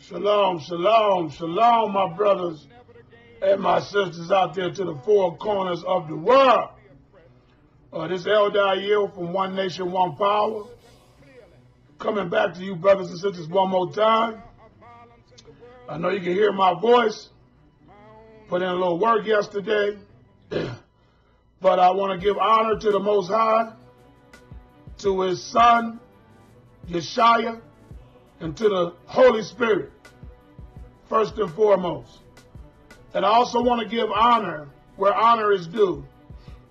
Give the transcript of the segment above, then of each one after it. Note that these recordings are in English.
Shalom, shalom, shalom, my brothers and my sisters out there to the four corners of the world. Uh, this Elder Ahyal from One Nation, One Power. Coming back to you, brothers and sisters, one more time. I know you can hear my voice. Put in a little work yesterday. but I want to give honor to the Most High, to his Son, Yeshua, and to the Holy Spirit, first and foremost. And I also want to give honor where honor is due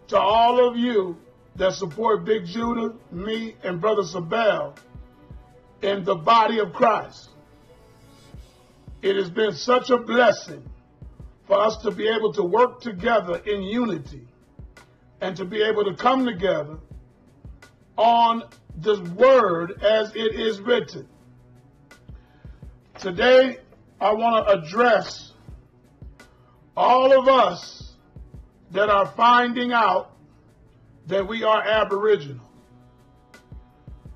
to all of you that support Big Judah, me, and Brother Sabel in the body of Christ. It has been such a blessing for us to be able to work together in unity and to be able to come together on the word as it is written. Today, I want to address all of us that are finding out that we are Aboriginal.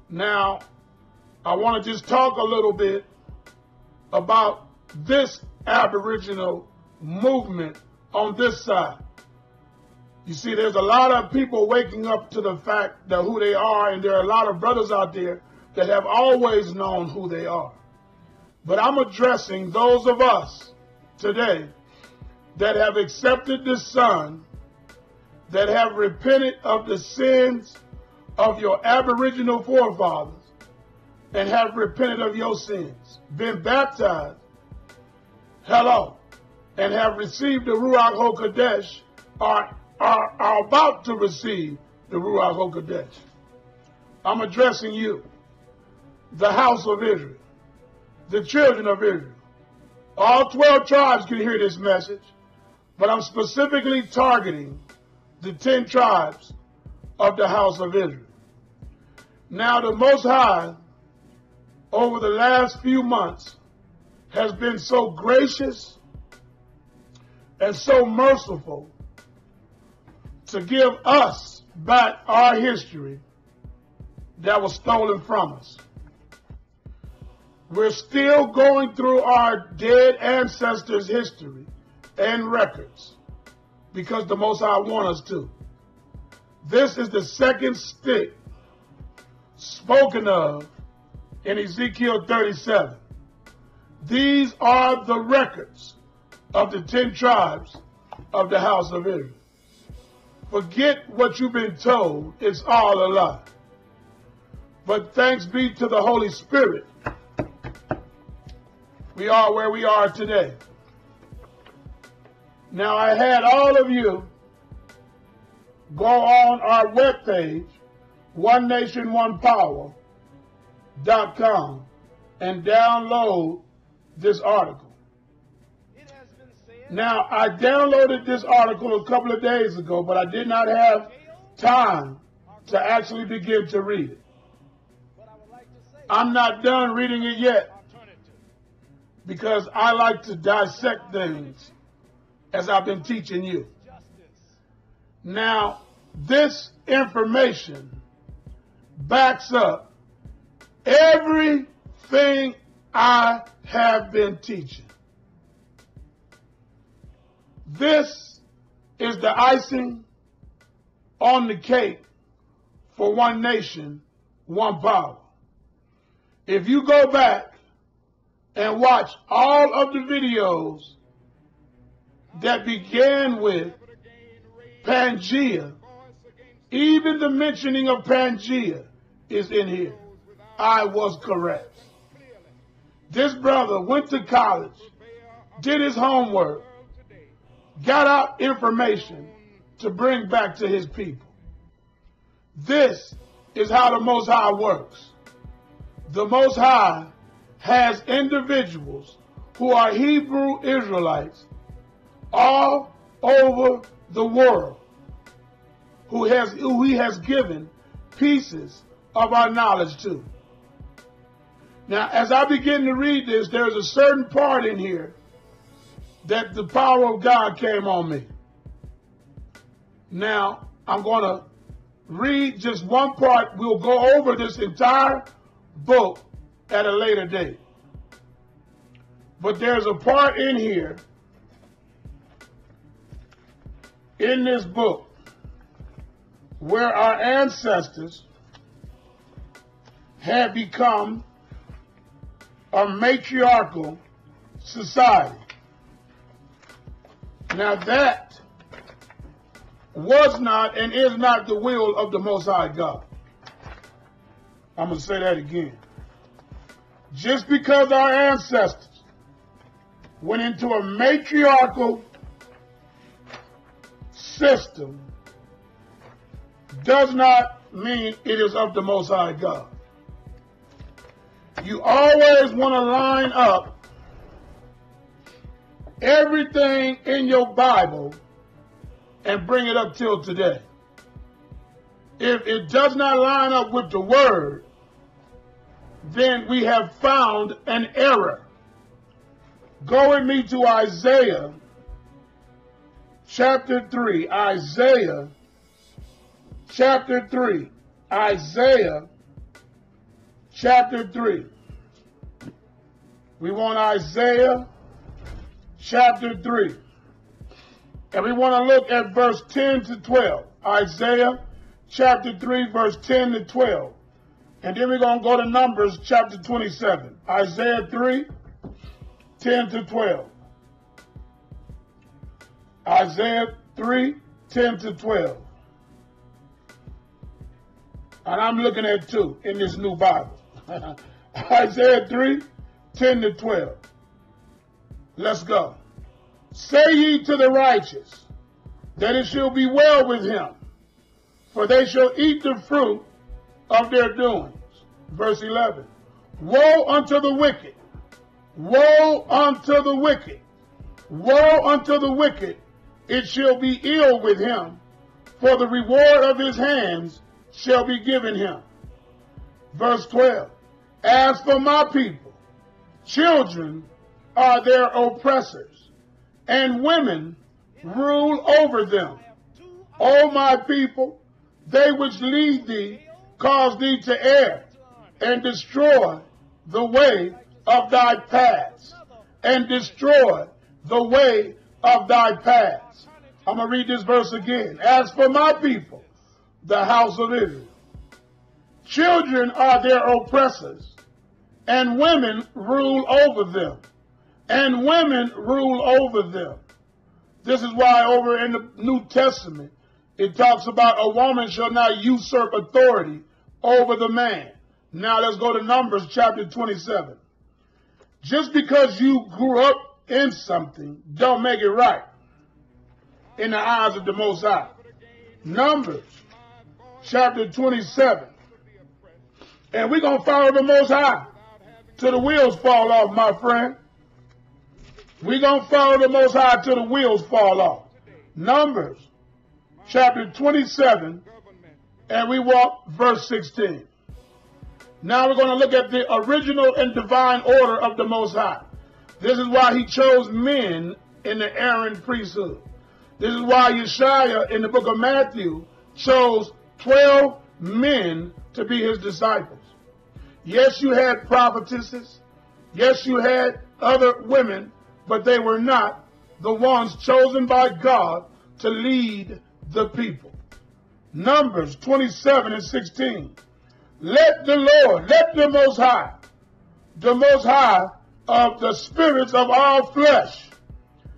Now, I want to just talk a little bit about this Aboriginal movement on this side. You see, there's a lot of people waking up to the fact that who they are, and there are a lot of brothers out there that have always known who they are. But I'm addressing those of us today that have accepted the Son, that have repented of the sins of your Aboriginal forefathers, and have repented of your sins, been baptized, hello, and have received the Ruach HaKodesh, are, are, are about to receive the Ruach HaKodesh. I'm addressing you, the house of Israel, the children of Israel. All 12 tribes can hear this message, but I'm specifically targeting the 10 tribes of the house of Israel. Now, the Most High, over the last few months, has been so gracious and so merciful to give us back our history that was stolen from us. We're still going through our dead ancestors' history and records because the Most High wants us to. This is the second stick spoken of in Ezekiel 37. These are the records of the ten tribes of the house of Israel. Forget what you've been told, it's all a lie. But thanks be to the Holy Spirit, we are where we are today. Now, I had all of you go on our webpage, onenationonepower.com, and download this article. Now, I downloaded this article a couple of days ago, but I did not have time to actually begin to read it. I'm not done reading it yet because I like to dissect things as I've been teaching you. Now, this information backs up everything I have been teaching. This is the icing on the cake for one nation, one power. If you go back and watch all of the videos that began with Pangea, even the mentioning of Pangea is in here. I was correct. This brother went to college, did his homework, got out information to bring back to his people. This is how the Most High works. The Most High has individuals who are Hebrew Israelites all over the world who has who he has given pieces of our knowledge to. Now, as I begin to read this, there's a certain part in here that the power of God came on me. Now, I'm going to read just one part. We'll go over this entire book at a later date. But there's a part in here, in this book, where our ancestors had become a matriarchal society. Now that was not and is not the will of the Most High God. I'm going to say that again. Just because our ancestors went into a matriarchal system does not mean it is of the Most High God. You always want to line up everything in your Bible and bring it up till today. If it does not line up with the Word, then we have found an error. Go with me to Isaiah chapter 3. Isaiah chapter 3. Isaiah chapter 3. We want Isaiah chapter 3. And we want to look at verse 10 to 12. Isaiah chapter 3, verse 10 to 12. And then we're going to go to Numbers chapter 27. Isaiah 3, 10 to 12. Isaiah 3, 10 to 12. And I'm looking at two in this new Bible. Isaiah 3, 10 to 12. Let's go. Say ye to the righteous that it shall be well with him, for they shall eat the fruit of their doings. Verse 11. Woe unto the wicked. Woe unto the wicked. Woe unto the wicked. It shall be ill with him, for the reward of his hands shall be given him. Verse 12. As for my people, children are their oppressors, and women rule over them. O my people, they which lead thee cause thee to err, and destroy the way of thy paths, and destroy the way of thy paths. I'm going to read this verse again. As for my people, the house of Israel, children are their oppressors, and women rule over them and women rule over them. This is why over in the New Testament, it talks about a woman shall not usurp authority over the man. Now let's go to Numbers chapter 27. Just because you grew up in something, don't make it right in the eyes of the Most High. Numbers chapter 27. And we're going to follow the Most High till the wheels fall off, my friend. We're going to follow the Most High till the wheels fall off. Numbers chapter 27, and we walk verse 16. Now we're going to look at the original and divine order of the Most High. This is why he chose men in the Aaron priesthood. This is why Yeshua in the book of Matthew chose 12 men to be his disciples. Yes, you had prophetesses. Yes, you had other women but they were not the ones chosen by God to lead the people. Numbers 27 and 16. Let the Lord, let the Most High, the Most High of the spirits of all flesh,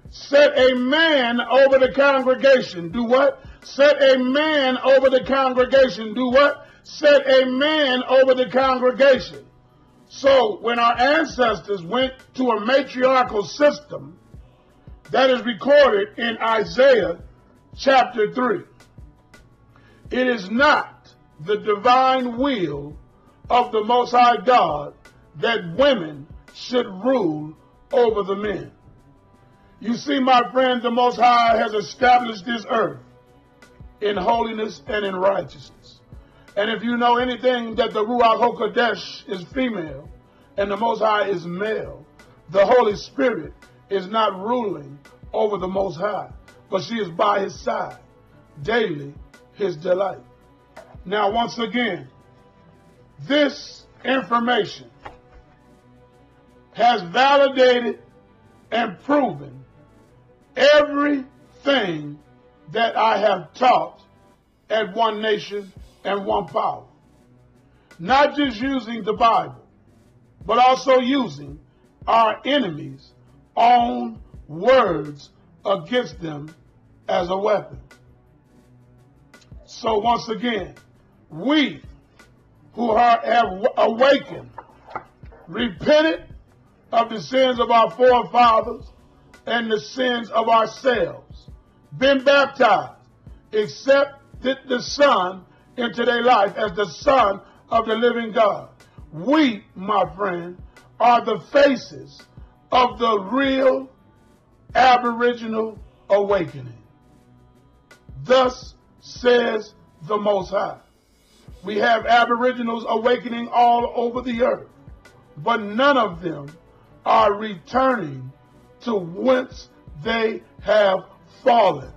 set a man over the congregation. Do what? Set a man over the congregation. Do what? Set a man over the congregation. So when our ancestors went to a matriarchal system, that is recorded in Isaiah chapter 3. It is not the divine will of the Most High God that women should rule over the men. You see, my friend, the Most High has established this earth in holiness and in righteousness. And if you know anything that the Ruach HaKodesh is female and the Most High is male, the Holy Spirit is not ruling over the Most High, but she is by his side, daily his delight. Now, once again, this information has validated and proven everything that I have taught at One Nation and One Power. Not just using the Bible, but also using our enemies' own words against them as a weapon. So once again, we who are, have awakened, repented of the sins of our forefathers and the sins of ourselves, been baptized, accepted the Son into their life as the Son of the living God. We, my friend, are the faces of the real aboriginal awakening. Thus says the Most High. We have aboriginals awakening all over the earth, but none of them are returning to whence they have fallen.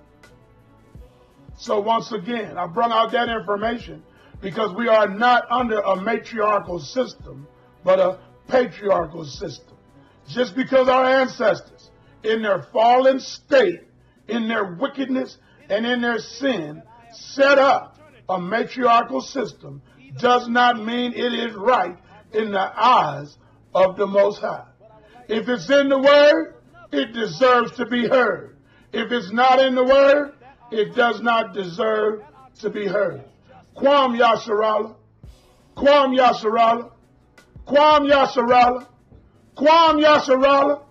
So once again, I brought out that information because we are not under a matriarchal system, but a patriarchal system. Just because our ancestors, in their fallen state, in their wickedness, and in their sin, set up a matriarchal system, does not mean it is right in the eyes of the Most High. If it's in the Word, it deserves to be heard. If it's not in the Word, it does not deserve to be heard. Kwam Yasharahla, Kwam Yasharahla, Kwam Yasharahla, Kwam Yasharahla,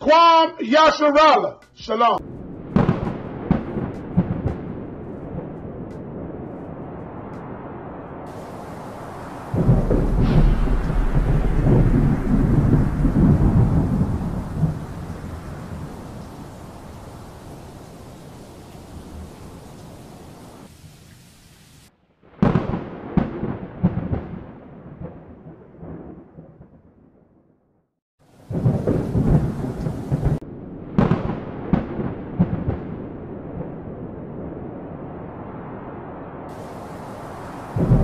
Kwam Yasharahla. Shalom.